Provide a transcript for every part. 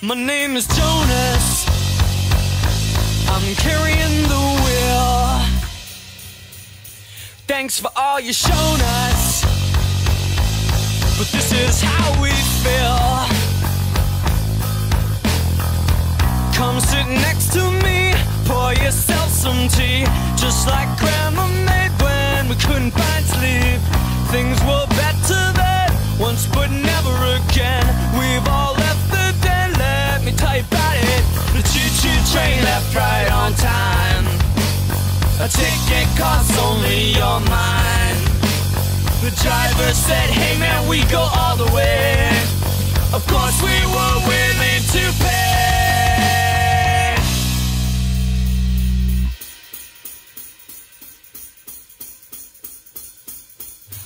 My name is Jonas. I'm carrying the wheel. Thanks for all you've shown us. But this is how we feel. Come sit next to me, pour yourself some tea. Just like grandma made when we couldn't find sleep. Train left right on time. A ticket costs only your mind. The driver said, hey man, we go all the way. Of course we were willing to pay.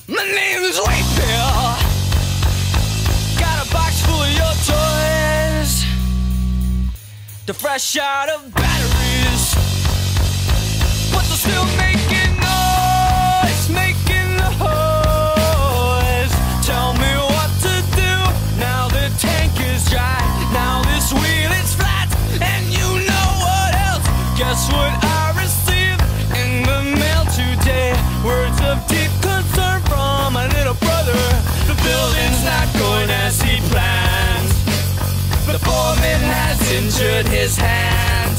My name is Wakefield. They're fresh out of batteries. But they're still making injured his hand.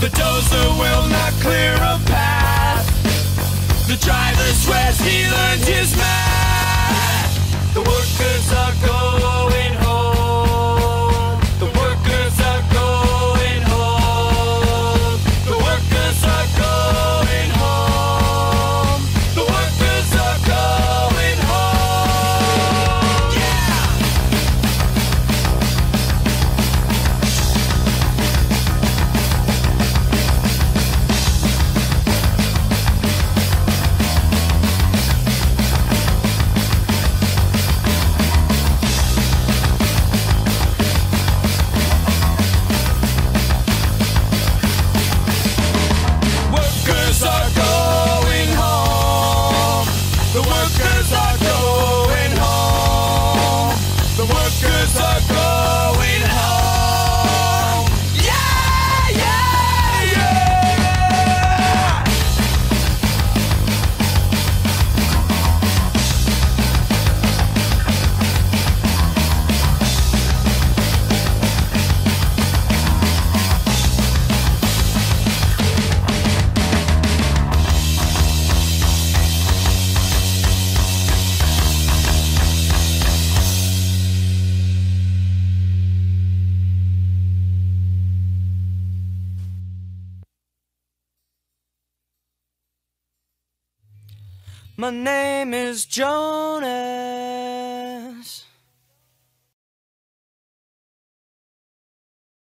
The dozer will not clear a path. The driver swears he learned his math. My name is Jonas.